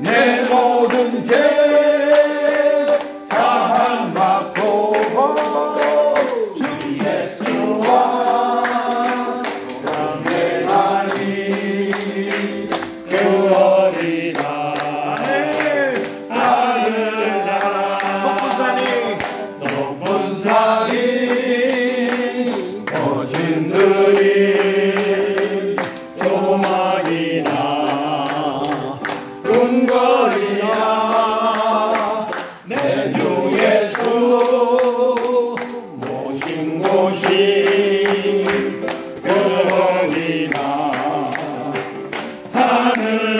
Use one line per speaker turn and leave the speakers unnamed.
내 모든 죄 들이 조막이나 꿈거리야 내주 예수 모신 모신 영원이나 그 하늘